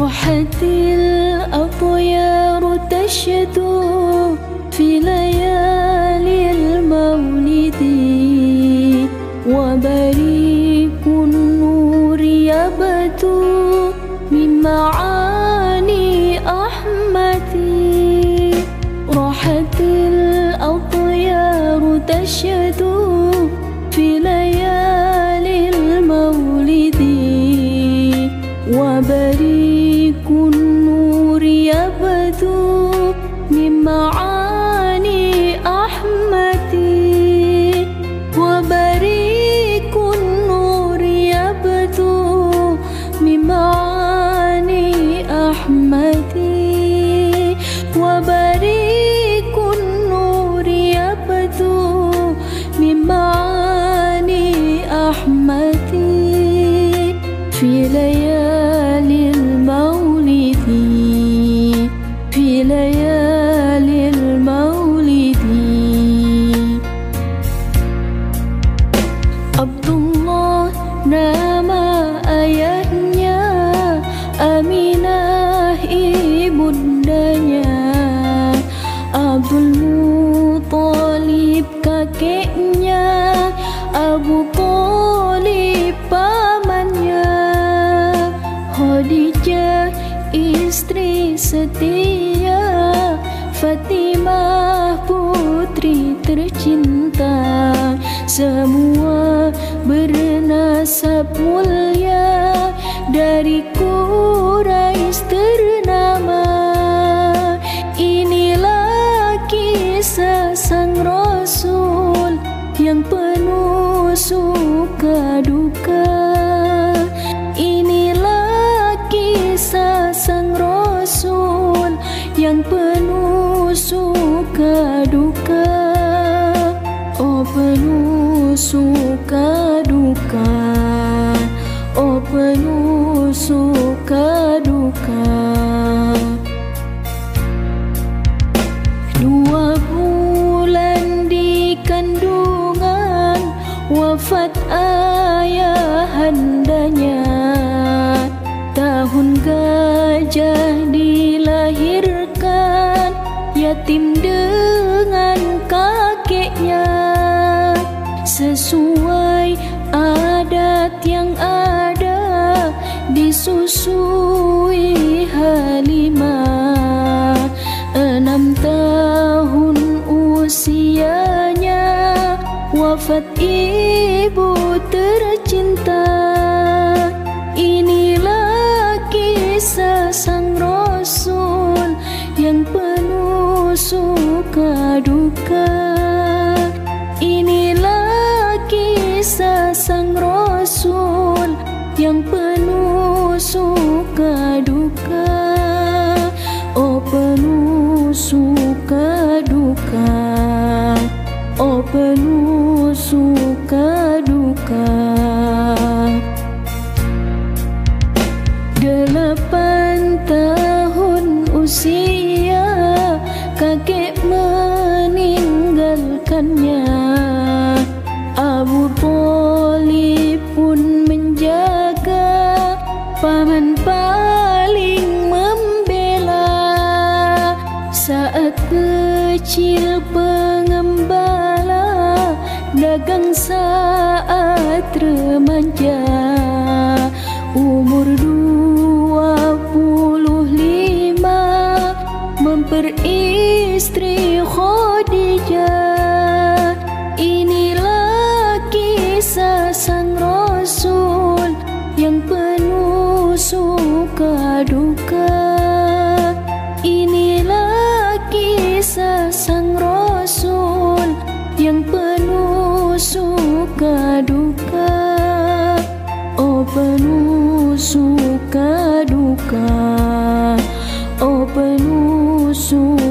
راحت الأطيار تشدو وبريق النور يبدو من معاني أحمدي في ليالي setia Fatih penuh suka duka. Oh penuh suka duka. Dua bulan di kandungan Wafat ayahandanya. Tahun gajah dilahirkan Yatim dengan Sesuai adat yang ada Disusui Halimah. Enam tahun usianya Wafat ibu tercinta. Inilah kisah sang Rasul Yang penuh suka duka. Inilah sang Rasul Yang penuh suka duka. Oh penuh suka duka. Oh penuh suka duka Paman paling membela Saat kecil pengembala Dagang saat suka